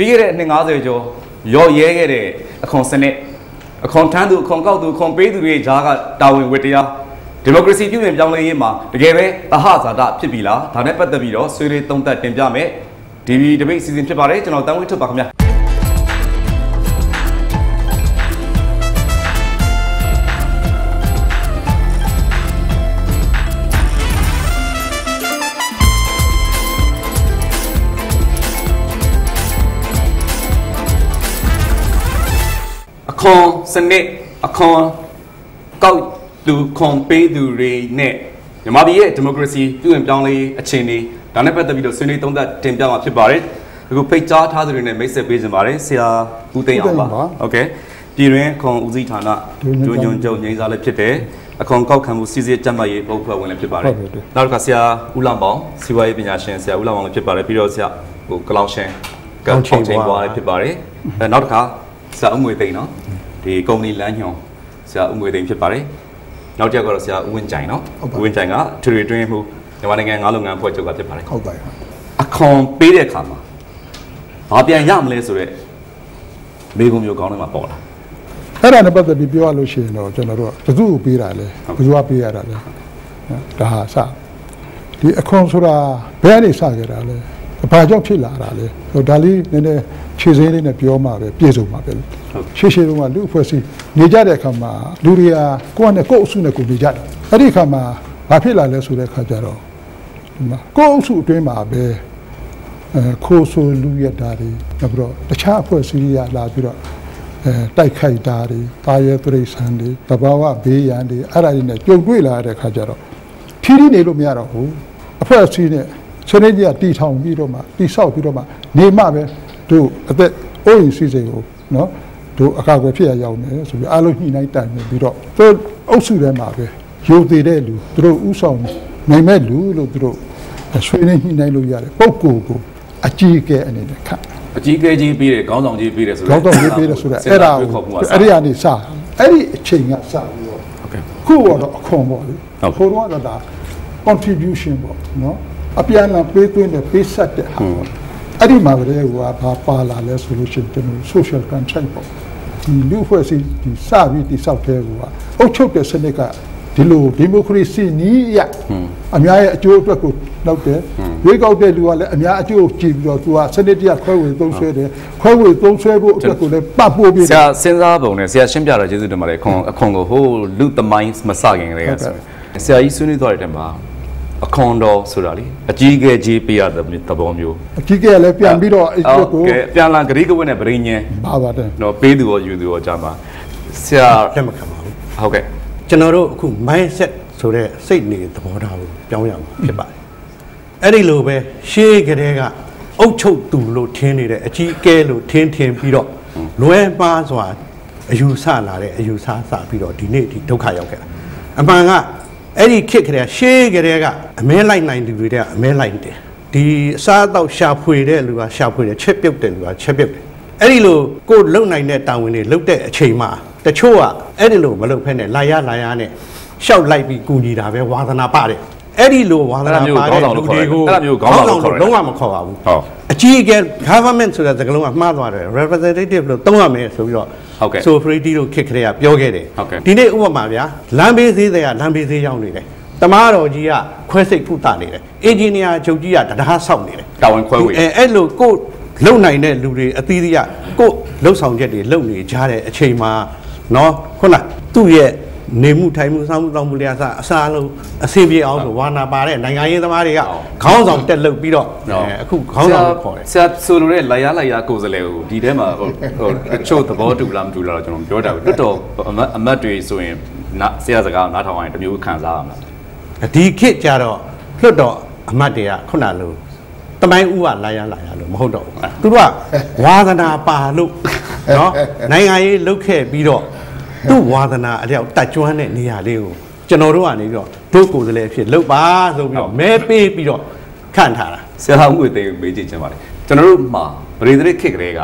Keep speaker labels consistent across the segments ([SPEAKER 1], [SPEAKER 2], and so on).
[SPEAKER 1] ပြီးခဲ့တဲ့အနှစ်90ကျော်ရော့ရဲခဲ့တဲ့အခွန်စနစ်အခွန်ထမ်းသူအခွန်ကောက်သူအခွန်ပေးသူတွေကြားကတာဝန်ဝတ္တရားဒီမိုကရေစီပြုပြင်ပြောင်းလဲရေးမှာတကယ်ပဲအဟဇာတဖြစ်ပြီလားဒါနဲ့ပတ်သက်ပြီးတော့ဆွေးနွေးသုံးသပ်တင်ပြမယ်ဒီဒီဘေးစီစဉ်ဖြစ်ပါတယ်ကျွန်တော်တန်ဝေးထုတ်ပါခင်ဗျာ စနစ်အခွန်ကောက်သူခွန်ပေးသူတွေနဲ့မြန်မာပြည်ရဲ့ဒီမိုကရေစီပြုပြင်ပြောင်းလဲရေးအခြေအနေဒါနဲ့ပတ်သက်ပြီးတော့ဆွေးနွေးသုံးသပ်တင်ပြမှာဖြစ်ပါတယ်အခုဖိတ်ကြားထားသူတွေနဲ့မိတ်ဆက်ပေးကြပါတယ်ဆရာဦးသိန်းအောင်ပါဟုတ်ကဲ့ပြည်တွင်းခွန်ဦးစီးဌာနဒုညွန်ချုပ်ငိမ့်စားလည်းဖြစ်တယ်အခွန်ကောက်ခံမှုစီစစ်ကြမ်းမှတ်ရေးပုဂ္ဂိုလ်ဝင်လည်းဖြစ်ပါတယ်နောက်တစ်ခါဆရာဦးလောင်ပေါင်စီဝါရေးပညာရှင်ဆရာဦးလောင်ပေါင်လည်းဖြစ်ပါတယ်ပြီးတော့ဆရာဟိုကလောင်ရှင်ကောက်ချင်းပွားလည်းဖြစ်ပါတယ်အဲနောက်တစ်ခါဆရာဦးငွေသိန်းနော် ဒီကုမ္ပဏီလမ်းညွန်ဆရာဦးငွေသိန်းဖြစ်ပါတယ်နောက်တစ်ယောက်ကတော့ဆရာဦးဝင်းကြိုင်နော်ဦးဝင်းကြိုင်ကထရီတွင်းမှုမြန်မာနိုင်ငံငါးလုပ်ငန်းဖွဲ့ချုပ်ကဖြစ်ပါတယ်
[SPEAKER 2] ဟုတ်ပါတယ်
[SPEAKER 1] အခွန်ပေးတဲ့အခါမှာဘာပြန်ရမလဲဆိုတော့မိကုံမျိုးကောင်းတယ်မှာပေါ်လာ
[SPEAKER 2] အဲ့ဒါနဲ့ပတ်သက်ပြီးပြောရလို့ရှိရင်တော့ကျွန်တော်တို့ကဘယ်သူ့ကိုပေးတာလဲဘယ်သူကပေးရတာလဲနော်ဒါဟာစဒီအခွန်ဆိုတာဘယ်ကနေစခဲ့တာလဲ ဘာကြောင့်ဖြစ်လာတာလဲဟိုဒါလေးနည်းနည်းခြေစင်းလေးနဲ့ပြောမှပဲပြည့်စုံမှာပဲရှေ့ရှေ့တုန်းကလူအဖွဲ့အစည်းနေကြတဲ့အခါမှာလူတွေကကိုယ့်နဲ့ကိုယ့်အစုနဲ့ကိုယ်နေကြတယ်အဲ့ဒီအခါမှာဘာဖြစ်လာလဲဆိုတဲ့အခါကျတော့ဒီမှာကိုယ့်အစုအတွင်းမှာပဲအဲခိုးဆိုးလူရက်တာတွေနောက်ပြီးတော့တခြားအဖွဲ့အစည်းတွေကလာပြီးတော့အဲတိုက်ခိုက်တာတွေတာရဲပြိဿံတွေတဘာဝဘေးရန်တွေအဲ့ဒါတွေနဲ့ကြုံတွေ့လာတဲ့အခါကျတော့ဖြီးဖြီးနေလို့မရတော့ဘူးအဖွဲ့အစည်းနဲ့ စနစ်ကြီးကတီထောင်ပြီးတော့မှတီဆောက်ပြီးတော့မှနေမှပဲတို့အသက်အိုးရင်စီစိန်ကိုနော်တို့အခါကွယ်ဖြစ်ရရောက်မယ်ဆိုပြီးအားလုံးညှိနှိုင်းတိုင်နေပြီးတော့သူအုပ်စုထဲမှာပဲယုံသေးတဲ့လူသူတို့ဥဆောင်နိုင်မဲ့လူလို့သူတို့ဆွေးနွေးညှိနှိုင်းလို့ရတယ်ပုံကိုယ်ကိုအကြီးအကဲအနေနဲ့ခန့်
[SPEAKER 1] အကြီးကဲကြီးပြီးတယ်ခေါင်းဆောင်ကြီးပြီးတယ်ဆို
[SPEAKER 2] တော့တော့ရေးပေးတယ်ဆိုတော့အဲ့ဒါကိုအဲ့ဒီကနေစအဲ့ဒီအချိန်ကစပြီးတော့
[SPEAKER 1] ဟုတ်ကဲ့
[SPEAKER 2] ခုကတော့အခွန်ပေါ့လေ
[SPEAKER 1] ဟုတ်
[SPEAKER 2] ခိုးတော့ကတော့ဒါ contribution ပေါ့နော် အပြန်အလှန်ပေးသွင်းတဲ့ပေးဆက်တဲ့ဟာပေါ့အဲ့ဒီမှာကလေးကဘာပါလာလဲဆိုလို့ရှိရင်ကျွန်တော် social contract ပေါ့ဒီလူအဖွဲ့အစည်းဒီစပြီးတိဆောက်တဲ့ကွာအုပ်ချုပ်တဲ့စနစ်ကဒီလိုဒီမိုကရေစီနည်းအရအများရဲ့အကျိုးအတွက်ကိုနောက်တယ်ရွေးကောက်တဲ့လူကလည်းအများအကျိုးကြည့်ပြီးတော့သူကစနစ်တရခွဲဝေသုံးဆွဲတယ်ခွဲဝေသုံးဆွဲဖို့အတွက်ကိုလည်းပတ်ပို့ပြီး
[SPEAKER 1] ဆရာစဉ်းစားပုံနဲ့ဆရာရှင်းပြတော့ကျေးဇူးတင်ပါတယ်ခွန်အခွန်ကိုဟိုလူသမိုင်းမစခင်ကလေးကဆိုဆရာကြီးဆွေးနွေးသွားတဲ့တိုင်မှာ အခွန်တော်ဆိုတာလေအကြီးကဲကြီးပေးရတဲ့သဘောမျိုး
[SPEAKER 2] အကြီးကဲလည်းပြန်ပြီးတော့အဲ့ဒီကို
[SPEAKER 1] ကဲပြန်လာဂရိကဝတ်နဲ့ဗရိညင်
[SPEAKER 2] ပါပါတယ်
[SPEAKER 1] တော့ပေးသူရောယူသူရောကြာမှာဆရာ
[SPEAKER 3] လက်မခံပါဘူး
[SPEAKER 1] ဟုတ်ကဲ့
[SPEAKER 3] ကျွန်တော်တို့အခု mindset ဆိုတဲ့စိတ်နေသဘောထားကိုပြောင်းရမှာဖြစ်ပါတယ်အဲ့ဒီလိုပဲရှေးကလေးကအုတ်ချုပ်သူလို့ထင်းနေတဲ့အကြီးအကဲလို့ထင်းထင်းပြီးတော့လွဲမှားစွာအယူဆလာတဲ့အယူဆစပြီးတော့ဒီနေ့ဒီဒုက္ခရောက်ခဲ့တာအမှန်က အဲ့ဒီခစ်ကလေးကရှေးကလေးကအမဲလိုက်နိုင်သူတွေတဲ့အမဲလိုက်တယ်ဒီအစားအသောက်ရှာဖွေတဲ့လူကရှာဖွေတယ်ချက်ပြုတ်တဲ့လူကချက်ပြုတ်တယ်အဲ့ဒီလိုကိုယ်လုံနိုင်တဲ့တာဝန်တွေလုံတဲ့အချိန်မှာတချို့ကအဲ့ဒီလိုမလုံဖက်နဲ့လာရလာရနဲ့ရှောက်လိုက်ပြီးကူညီတာပဲဝါသနာပါတယ်အဲ့ဒီလိုဝါသနာပါတဲ့လူတွေကိုလုံးဝမခေါ်ပါဘူးအကြီးအကဲ government ဆိုတဲ့စကားလုံးကမှားသွားတယ် representative လို့သုံးရမယ်ဆိုပြီးတော့ so free တို့ခက်ခရဲကပြောခဲ့တယ်ဒီနေ့ဥပမာဗျာလမ်းဘေးသေးတဲ့ကလမ်းဘေးသေးရောက်နေတယ်တမားတော်ကြီးကခွဲစိတ်ဖုတာနေတယ်အင်ဂျင်နီယာချုပ်ကြီးကတရားဆောက်နေတယ်
[SPEAKER 1] တာဝန်ခွဲဝေ
[SPEAKER 3] အဲအဲ့လိုကိုယ်လုံနိုင်တဲ့လူတွေအသီးသီးကကိုယ်လှုပ်ဆောင်ချက်တွေလုပ်နေကြတဲ့အချိန်မှာနော်ခုနသူ့ရဲ့ နေမှုထိုင်မှုစောင့်မှုတောင်းမှုတွေအစအစားလုံးအဆင်ပြေအောင်ဆိုဝါနာပါတဲ့နိုင်ငံရေးသမားတွေကခေါင်းဆောင်တက်လုပ်ပြီးတော့အဲအခုခေါင်းဆောင်လို့ခေါ်တယ်
[SPEAKER 1] ဆရာဆိုလိုတဲ့လာရလာရကိုယ်စလဲကိုဒီထဲမှာဟိုဟိုအချို့သဘောတူလားမတူလားတော့ကျွန်တော်ပြောတာပဲတွတ်တော်အမတ်အမတ်တွေဆိုရင်နာဆရာစကားနားထောင်ရင်တမျိုးခံစားရမှာ
[SPEAKER 3] ဒီခေတ်ကြတော့လွတ်တော့အမတ်တွေကခုနလိုတမိုင်းဥကလာရလာရလို့မဟုတ်တော့ဘူးသူတို့ကဝါသနာပါလို့နော်နိုင်ငံရေးလုပ်ခဲ့ပြီးတော့ သူ့ဝါသနာအလျောက်တက်ကျွမ်းတဲ့နေရာလေးကိုကျွန်တော်တို့ကနေပြီးတော့တို့ကိုယ်စားလှယ်အဖြစ်လုပ်ပါဆိုပြီးတော့မဲပေးပြီးတော့ခန့်ထားတာ
[SPEAKER 1] ဆရာဦးငွေသိန်းမေးကြည့်ချင်ပါတယ်ကျွန်တော်တို့မှာပရိသတ်ခစ်ကလေးက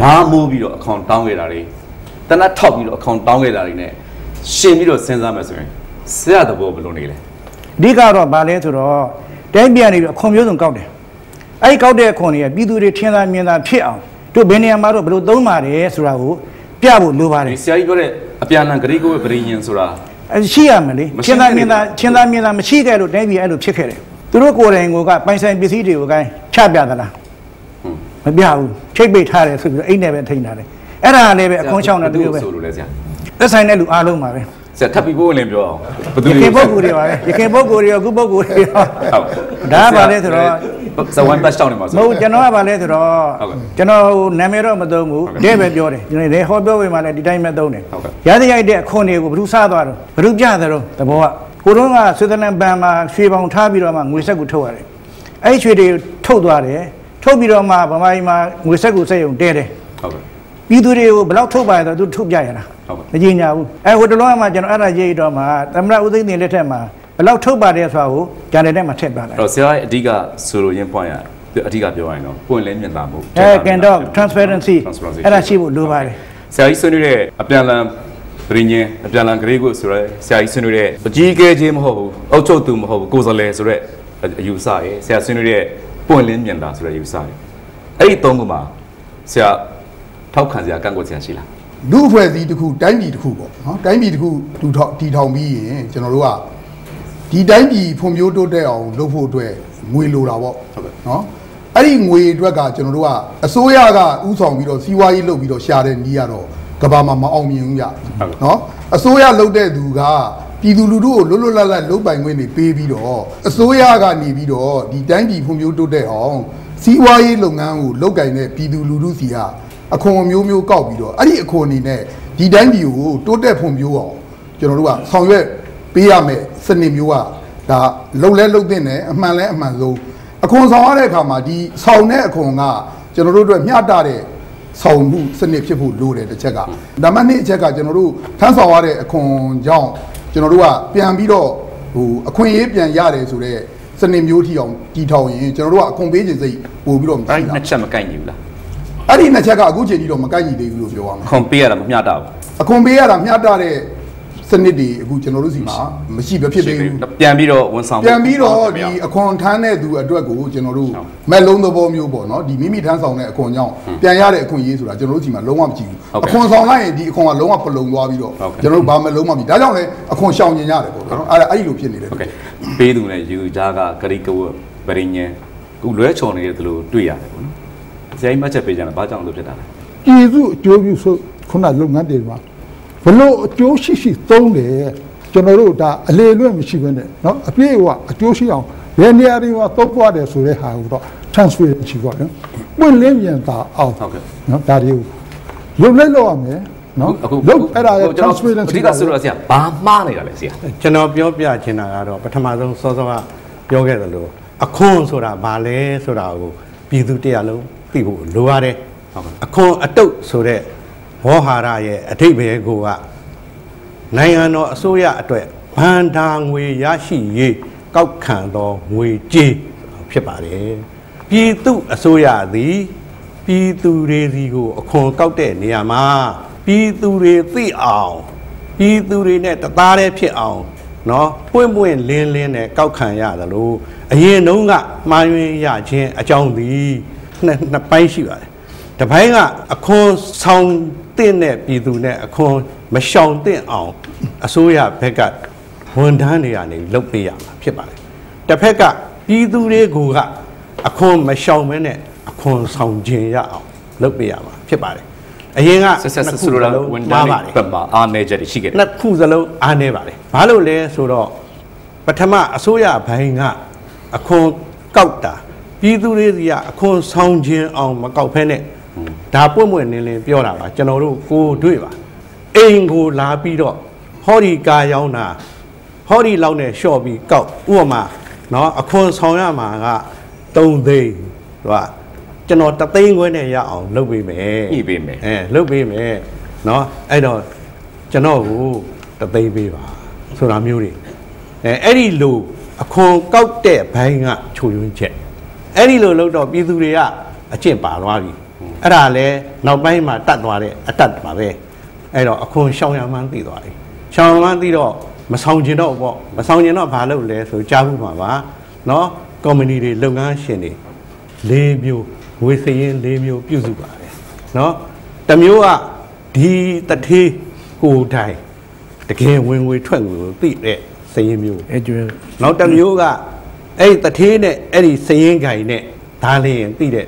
[SPEAKER 1] ဓာမိုးပြီးတော့အခွန်တောင်းခဲ့တာတွေတနတ်ထောက်ပြီးတော့အခွန်တောင်းခဲ့တာတွေ ਨੇ ရှင်ပြီးတော့စဉ်းစားမယ်ဆိုရင်ဆရာသဘောဘယ်လိုနေလဲ
[SPEAKER 4] အဓိကတော့ဗာလဲဆိုတော့တိုင်းပြည်ကနေပြီးအခွန်မျိုးစုံကောက်တယ်အဲ့ဒီကောက်တဲ့အခွန်တွေကပြည်သူတွေထင်သာမြင်သာဖြစ်အောင်တို့ဘယ်နေရာမှာတော့ဘယ်လိုသုံးပါတယ်ဆိုတာကိုပြဖို့လိုပါတယ်
[SPEAKER 1] ဒီဆရာကြီးပြောတဲ့အ ပြန်အလှန်ဂရိကိုရဲ့ဗရိညင်ဆိုတာ
[SPEAKER 4] အဲရှိရမယ်လေ
[SPEAKER 1] မရှိ
[SPEAKER 4] ချင်းသား
[SPEAKER 1] ခဲ့
[SPEAKER 4] မြင်သား
[SPEAKER 1] တယ်
[SPEAKER 4] ချင်းသားမြင်သားမရှိခဲ့လို့တိုင်းပြည်အဲ့လိုဖြစ်ခဲ့တယ်သူတို့ကိုယ်တိုင်ကပိုင်ဆိုင်ပစ္စည်းတွေကိုကိုင်းချပြသလား
[SPEAKER 1] ဟုတ်
[SPEAKER 4] မပြဘူးချိတ်ပိတ်ထားတယ်ဆိုပြီးတော့အိတ်နဲ့ပဲထိန်းထားတယ်အဲ့ဒါလည်းပဲအခွန်ချောင်းတာတူပဲ
[SPEAKER 1] ဆိုလို့လဲဆရာ
[SPEAKER 4] သက်ဆိုင်တဲ့လူအားလုံးပါပဲ
[SPEAKER 1] ဆရာထပ်ပြီးဖို့လည်းပြောအောင်ဘယ်သူ
[SPEAKER 4] ရ
[SPEAKER 1] တွေ
[SPEAKER 4] ခင်ပုဂ္ဂိုလ်တွေပါပဲရခင်ပုဂ္ဂိုလ်တွေရောအခုပုဂ္ဂိုလ်တွေရော
[SPEAKER 1] ဟုတ်
[SPEAKER 4] ဒါကဘာလဲဆိုတော့
[SPEAKER 1] ဇဝိုင်းပတ်တောင်းနေမှာ
[SPEAKER 4] မ
[SPEAKER 1] ဆို
[SPEAKER 4] ဟုတ်ကျွန်တော်ကဗာလဲဆိုတော့
[SPEAKER 1] ဟုတ်ကဲ့
[SPEAKER 4] ကျွန်တော်ဟိုနာမည်တော့မသုံးဘူး
[SPEAKER 1] ဟုတ်ကဲ့
[SPEAKER 4] တဲ့ပဲပြောတယ်ကျွန်တော်လေဟောပြောပေးမှလည်းဒီတိုင်းပဲသုံးတယ်
[SPEAKER 1] ဟုတ်ကဲ့
[SPEAKER 4] ရသရိုက်တဲ့အခွန်တွေကိုဘယ်သူစားသွားတော့ဘယ်သူပြသတော့သဘောကကိုတော့ကဆွေဒင်ဘန်မှာရွှေပေါင်ထားပြီးတော့မှငွေဆက်ကူထုတ်ရတယ်အဲ့ဒီရွှေတွေထုတ်သွားတယ်ထုတ်ပြီးတော့မှဗမာပြည်မှာငွေဆက်ကူစက်ရုံတဲတယ်
[SPEAKER 1] ဟုတ်ကဲ့
[SPEAKER 4] ပြည်သူတွေကိုဘယ်လောက်ထုတ်ပါရတော့သူထုတ်ပြရတာ
[SPEAKER 1] ဟုတ်ကဲ့
[SPEAKER 4] မကြီးညာဘူးအဲဟိုတလောကမှကျွန်တော်အဲ့ဒါရေးတော့မှသမ္မတဦးသိန်းတင်လက်ထက်မှာဘယ်လောက်ထုတ်ပါတယ်ဆိုတာကိုဂျန်နယ်ထဲမှာထည့်ပြလိုက်
[SPEAKER 1] အဲ့တော့ဆရာရဲ့အဓိကဆိုလို့ရင်း point ရအဓိကပြောရရင်တော့ပွင့်လင်းမြင်သာမှု
[SPEAKER 4] အဲကန်တော့ transparency
[SPEAKER 1] Transparency
[SPEAKER 4] အဲ့ဒါရှိဖို့လိုပါတယ်
[SPEAKER 1] ဆရာကြီးဆွေးနွေးတဲ့အပြန်လန် ဗရိညင်အပြန်လန်ဂရိကိုဆိုရဲဆရာကြီးဆွေးနွေးတဲ့အကြီးအကဲချင်းမဟုတ်ဘူးအုပ်ချုပ်သူမဟုတ်ဘူးကိုယ်စားလှယ်ဆိုရက်အယူဆရယ်ဆရာဆွေးနွေးတဲ့ပွင့်လင်းမြင်သာဆိုတဲ့အယူဆရယ်အဲ့ဒီသုံးခုမှာဆရာထောက်ခံစရာကန့်ကွက်စရာရှိလား
[SPEAKER 5] လူအဖွဲ့အစည်းတစ်ခုတိုင်းပြည်တစ်ခုပေါ့နော်တိုင်းပြည်တစ်ခုထူထောင်တည်ထောင်ပြီးရင်ကျွန်တော်တို့ကဒီတိုင်းပြည်ဖွံ့ဖြိုးတိုးတက်အောင်လုပ်ဖို့အတွက်ငွေလိုတာပေါ့
[SPEAKER 1] ဟုတ်ကဲ့
[SPEAKER 5] နော်အဲ့ဒီငွေအတွက်ကကျွန်တော်တို့ကအစိုးရကဥဆောင်ပြီးတော့စီးပွားရေးလုပ်ပြီးတော့ရှာတဲ့နည်းကတော့ ကဘာမှာမအောင်မြင်ဘူးရနော်အစိုးရလုပ်တဲ့သူကပြည်သူလူထုကိုလွတ်လွတ်လပ်လပ်လုပ်ပိုင်ခွင့်တွေပေးပြီးတော့အစိုးရကနေပြီးတော့ဒီတိုင်းပြည်ဖွံ့ဖြိုးတိုးတက်အောင်စီးပွားရေးလုပ်ငန်းကိုလုပ်ကင်တဲ့ပြည်သူလူထုစီကအခွန်အမျိုးမျိုးကောက်ပြီးတော့အဲ့ဒီအခွန်အနေနဲ့ဒီတိုင်းပြည်ကိုတိုးတက်ဖွံ့ဖြိုးအောင်ကျွန်တော်တို့ကဆောင်ရွက်ပေးရမယ်စနစ်မျိုးကဒါလုံလဲလုံတဲ့နဲ့အမှန်လဲအမှန်ဆုံးအခွန်ဆောင်ရတဲ့အခါမှာဒီဆောင်တဲ့အခွန်ကကျွန်တော်တို့အတွက်မျှတတဲ့ ဆောင်မှုစနစ်ဖြစ်ဖို့လိုတယ်တစ်ချက်ကဒါမှနှစ်အချက်ကကျွန်တော်တို့ထမ်းဆောင်ရတဲ့အခွန်ကြောင့်ကျွန်တော်တို့ကပြန်ပြီးတော့ဟိုအခွင့်အရေးပြန်ရတယ်ဆိုတော့စနစ်မျိုးထီအောင်တည်ထောင်ရင်ကျွန်တော်တို့ကအခွန်ပေးခြင်းစိတ်ပို့ပြီးတော့
[SPEAKER 1] အဲ့
[SPEAKER 5] မရှိ
[SPEAKER 1] ဒီ
[SPEAKER 5] တာ
[SPEAKER 1] နှစ်ချက်မကိုက်ညီဘူးလား
[SPEAKER 5] အဲ့ဒီနှစ်ချက်ကအခုချိန်ကြီးတော့မကိုက်ညီသေးဘူးလို့ပြောရမှာ
[SPEAKER 1] ခွန်ပေးရတာမမျှတာဘူး
[SPEAKER 5] အခွန်ပေးရတာမျှတတဲ့ စနစ်တွေအခုကျွန်တော်တို့စီမှာမရှိဘဲဖြစ်သေးဘူး
[SPEAKER 1] ပြန်ပြီးတော့ဝန်ဆောင်မှု
[SPEAKER 5] ပြန်ပြီးတော့
[SPEAKER 1] ဟုတ်
[SPEAKER 5] ဒီ
[SPEAKER 1] ကဲ့
[SPEAKER 5] အခွန်ထမ်းတဲ့သူအတွက်ကိုကျွန်တော်တို့
[SPEAKER 1] ဟုတ်
[SPEAKER 5] မက်လုံးသဘောမျိုးပေါ့နော်ဒီမိမိထမ်းဆောင်တဲ့အခွန်ကြောင့်ပြန်ရတဲ့အခွင့်အရေးဆိုတာကျွန်တော်တို့စီမှာလုံးဝမကြည့်ဘူး
[SPEAKER 1] ဟုတ်ကဲ့
[SPEAKER 5] အခွန်ဆောင်လိုက်ရင်ဒီအခွန်ကလုံးဝပလုံသွားပြီးတော့
[SPEAKER 1] ဟုတ်ကဲ့
[SPEAKER 5] ကျွန်တော်တို့ဘာမလုံးမမီဒါကြောင့်လည်းအခွန်ရှောင်ကျင်ရတယ်ပေါ့နော်အဲ့ဒါအဲ့ဒီလိုဖြစ်နေတယ်
[SPEAKER 1] ဟုတ်ကဲ့ပေးသူနဲ့ယူကြားကဂရိကဝဗရိညင်ခုလွဲချော်နေတယ်သူလို့တွေ့ရတယ်ပေါ့နော်ဆရာကြီးမှတ်ချက်ပေးကြတယ်ဘာကြောင့်လို့ဖြစ်တာလဲ
[SPEAKER 5] ပြည်သူအကျိုးပြုဆိုခုနလုပ်ငန်းတွေမှာ ဘလို့အကျိုးရှိရှိသုံးတယ်ကျွန်တော်တို့ဒါအလေအလွတ်မရှိဘဲနဲ့เนาะအပြည့်အဝအကျိုးရှိအောင်ဘယ်နေရာတွေမှာသုံးပွားတယ်ဆိုတဲ့ဟာကိုတော့ transparency ပေါ့နော်ပွင့်လင်းမြန်သာအောင်
[SPEAKER 1] ဟုတ်ကဲ့
[SPEAKER 5] เนาะဒါတွေကိုလုပ်လိုက်လို့ရမယ်เนาะ
[SPEAKER 1] အခု
[SPEAKER 5] လုပ်အဲ့ဒါရဲ့
[SPEAKER 1] ကျွန်တော်
[SPEAKER 5] transparency
[SPEAKER 1] အဓိကဆိုတော့ဆရာဘာမှားနေတာလဲဆရာ
[SPEAKER 3] ကျွန်တော်ပြောပြချင်တာကတော့ပထမဆုံးစောစောကပြောခဲ့သလိုအခွန်ဆိုတာဘာလဲဆိုတာကိုပြည်သူတရားလုံးသိဖို့လိုရတယ်
[SPEAKER 1] ဟုတ်ကဲ့
[SPEAKER 3] အခွန်အတုတ်ဆိုတဲ့ ဘောဟာရရဲ့အထိပ္ပယ်ကိုကနိုင်ငံတော်အစိုးရအတွက်ဘန္တာငွေရရှိရေးကောက်ခံသောငွေကြေးဖြစ်ပါတယ်ပြည်သူအစိုးရသည်ပြည်သူတွေစီကိုအခွန်ကောက်တဲ့နေရာမှာပြည်သူတွေသိအောင် ပြည်သူတွေနဲ့တသားတည်းဖြစ်အောင်เนาะပွင့်ပွင့်လင်းလင်းနဲ့ကောက်ခံရသလိုအရင်တုန်းကမှားယွင်းရခြင်းအကြောင်းသည်နှစ်နှစ်ပိုင်းရှိပါတယ်။တစ်ပိုင်းကအခွန်ဆောင် တဲ့နဲ့ပြည်သူနဲ့အခွန်မရှောင်တဲ့အောင်အစိုးရဘက်ကဝန်ထမ်းတွေကနေလုပ်ပေးရမှာဖြစ်ပါတယ်။တစ်ဖက်ကပြည်သူတွေကိုကအခွန်မရှောင်မဲနဲ့အခွန်ဆောင်ခြင်းရအောင်လုပ်ပေးရမှာဖြစ်ပါတယ်။အရင်က
[SPEAKER 1] ဆက်ဆက်
[SPEAKER 3] နှစ်ခု
[SPEAKER 1] ဆိုတော့
[SPEAKER 3] လုံး
[SPEAKER 1] ဝန်ထ
[SPEAKER 3] မှား
[SPEAKER 1] မ်း
[SPEAKER 3] ပါ
[SPEAKER 1] တွေ
[SPEAKER 3] တယ်
[SPEAKER 1] ဘက်မှာအားနေချက်တွေရှိခဲ့တယ်
[SPEAKER 3] နှစ်ခုစလုံးအားနေပါတယ်ဘာလို့လဲဆိုတော့ပထမအစိုးရဘိုင်းကအခွန်ကောက်တာပြည်သူတွေစီကအခွန်ဆောင်ခြင်းအောင်မကောက်ဖဲနဲ့ ဒါပွင့်ပွင့်လင်းလင်းပြောတာပါကျွန်တော်တို့ကိုယ်တွေ့ပါအိမ်ကိုလာပြီးတော့ဟောဒီကာရောင်းတာဟောဒီလောက်နဲ့လျှော့ပြီးကောက်ဥပမာเนาะအခွန်ဆောင်ရမှာက3သိန်းသူကကျွန်တော်တသိန်းခွဲနဲ့ရအောင်လုပ်ပေးမယ်
[SPEAKER 1] ညှိပေးမယ်
[SPEAKER 3] အဲလုပ်ပေးမယ်เนาะအဲ့တော့ကျွန်တော်ကိုတသိမ်းပေးပါဆိုတာမျိုးတွေအဲအဲ့ဒီလိုအခွန်ကောက်တဲ့ဘိုင်းကခြုံယွင်းချက်အဲ့ဒီလိုလုပ်တော့ပြည်သူတွေကအကျင့်ပါသွားပြီ အဲ့ဒါလဲနောက်ပိုင်းမှာတတ်သွားတဲ့အတတ်ပါပဲအဲ့တော့အခွန်ရှောင်ရမှန်းသိသွားပြီရှောင်ရမှန်းသိတော့မဆောင်ကျင်တော့ပေါ့မဆောင်ကျင်တော့ဘာလုပ်လဲဆိုကြားဘူးမှာပါเนาะကုမ္ပဏီတွေလုပ်ငန်းရှင်တွေ၄မျိုးငွေစည်ရင်၄မျိုးပြုစုပါတယ် နော်တစ်မျိုးကဒီတထေးကိုယ်တိုင်တကယ်ဝင်ငွေထွက်ငွေကိုသိတဲ့စရင်မျိုး
[SPEAKER 4] အဲကျွဲ
[SPEAKER 3] နောက်တစ်မျိုးကအဲ့ဒီတထေးနဲ့အဲ့ဒီစရင်ခိုင်နဲ့ဒါလင်းသိတဲ့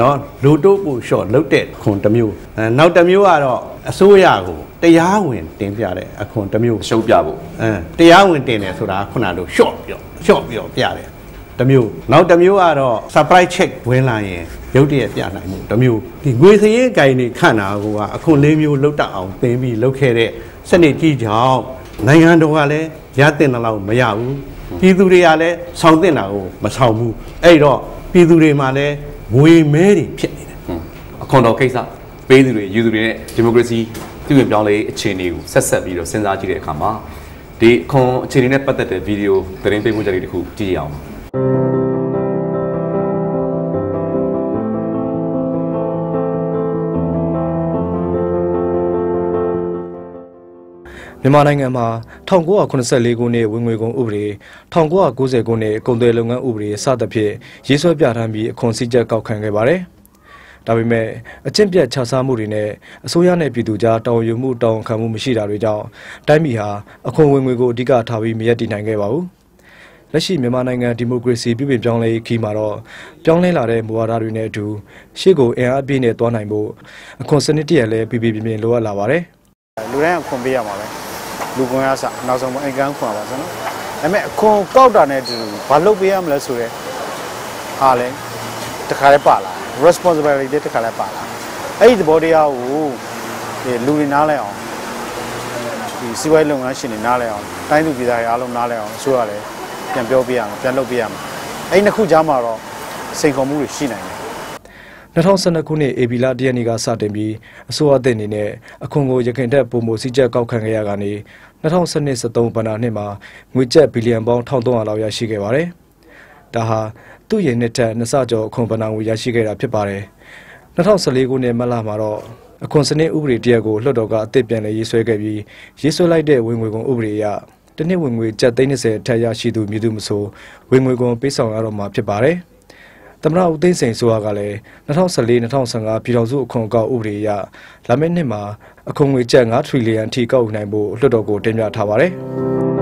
[SPEAKER 3] နော်လူတို့ပူလျှော့လုတ်တဲ့ခွန်တစ်မျိုးအဲနောက်တစ်မျိုးကတော့အစိုးရကိုတရားဝင်တင်ပြတဲ့အခွန်တစ်မျိုး
[SPEAKER 1] အရှုံးပြဖို့
[SPEAKER 3] အဲတရားဝင်တင်တယ်ဆိုတာကခုနလိုရှော့ပြီးတော့ရှော့ပြီးတော့ပြတယ်တစ်မျိုးနောက်တစ်မျိုးကတော့ surprise check ဝင်လာရင်ရုပ်တရက်ပြနိုင်မှုတစ်မျိုးဒီငွေစရင်ဂိုင်တွေခန့်တာကအခွန်လေးမျိုးလုတ်တအောင်သင်ပြီးလုတ်ခဲ့တဲ့စနစ်ကြီးကြောင့်နိုင်ငံတော်ကလည်းရတဲ့လောက်မရဘူးပြည်သူတွေကလည်းဆောင်တင်တာကိုမဆောင်ဘူးအဲ့တော့ပြည်သူတွေမှာလည်း ငွေမဲတွေဖြစ်နေတယ်
[SPEAKER 1] ဟွန်းအခွန်တော်ကိစ္စပေးသူတွေယူသူတွေနဲ့ဒီမိုကရေစီပြုပြင်ပြောင်းလဲရေးအခြေအနေကိုဆက်ဆက်ပြီးတော့စဉ်းစားကြည့်တဲ့အခါမှာဒီအခွန်အခြေအနေနဲ့ပတ်သက်တဲ့ဗီဒီယိုသတင်းပေးပို့ချက်လေးတစ်ခုကြည့်ရအောင်
[SPEAKER 6] မြန်မာနိုင်ငံမှာ1984ခုနှစ်ဝင်ငွေကုန်ဥပဒေ1990ခုနှစ်ကုန်သွယ်လုပ်ငန်းဥပဒေစသဖြင့်ရေးဆွဲပြဋ္ဌာန်းပြီးအခွန်စည်းကြပ်ကောက်ခံခဲ့ပါတယ်။ဒါပေမဲ့အကျင့်ပြတ်ခြစားမှုတွေနဲ့အစိုးရနဲ့ပြည်သူကြားတောင်းယူမှုတောင်းခံမှုမရှိတာတွေကြောင့်တိုင်းပြည်ဟာအခွန်ဝင်ငွေကိုအဓိကထားပြီးမရက်တည်နိုင်ခဲ့ပါဘူး။လက်ရှိမြန်မာနိုင်ငံဒီမိုကရေစီပြုပြင်ပြောင်းလဲရေးခီးမှာတော့ပြောင်းလဲလာတဲ့မူဝါဒတွေနဲ့အတူရှေ့ကိုအင်အားအပြည့်နဲ့တွားနိုင်ဖို့အခွန်စနစ်တရက်လည်းပြပြပြပြလိုအပ်လာပါတယ်။
[SPEAKER 7] လူတိုင်းအခွန်ပေးရမှာပဲ လူကွန်ရစနောက်ဆုံးအင်ကန်ခွန်ပါဆိုနော်ဒါပေမဲ့အခွန်ကောက်တာနဲ့အတူဘာလုပ်ပေးရမလဲဆိုတော့အားလဲတခါလဲပါလာ responsibility တခါလဲပါလာအဲ့ဒီသဘောတရားကိုဒီလူတွေနားလဲအောင်ဒီစီးပွားရေးလုပ်ငန်းရှင်တွေနားလဲအောင်တိုင်းသူပြည်သားတွေအားလုံးနားလဲအောင်ဆိုရတယ်ပြန်ပြောပေးရမှာပြန်လုပ်ပေးရမှာအဲ့ဒီနှစ်ခုကြားမှာတော့စိန်ခေါ်မှုတွေရှိနိုင်တယ်
[SPEAKER 6] 2012ခုနှစ်ဧပြီလတရက်နေ့ကစတင်ပြီးအစိုးရအသစ်အနေနဲ့အခွန်ကိုရခိုင်တပ်ပုံမှုစည်းကြပ်ကောက်ခံခဲ့ရကနေ2012-13ဘဏ္ဍာနှစ်မှာငွေကျပ်ဘီလီယံပေါင်း1300လောက်ရရှိခဲ့ပါတယ်။ဒါဟာသူ့ရဲ့နှစ်ထက်နှစ်ဆကျော်အခွန်ဘဏ္ဍာငွေရရှိခဲ့တာဖြစ်ပါတယ်။2014ခုနှစ်မတ်လမှာတော့အခွန်စနစ်ဥပဒေတရက်ကိုလွှတ်တော်ကအသစ်ပြန်လည်ရေးဆွဲခဲ့ပြီးရေးဆွဲလိုက်တဲ့ဝင်ငွေကုန်ဥပဒေအရတစ်နှစ်ဝင်ငွေကျပ်30ထက်ရရှိသူမည်သူမဆိုဝင်ငွေကုန်ပေးဆောင်ရတော့မှာဖြစ်ပါတယ်။ သမ္မတဦးသိန်းစိန်ဆိုရကလည်း2014-2015ပြည်ထောင်စုအခွန်အကောက်ဥပဒေအရလာမယ့်နှစ်မှာအခွန်ငွေကျပ်9ထရီလီယံထိကောက်ယူနိုင်ဖို့လွှတ်တော်ကိုတင်ပြထားပါတယ်။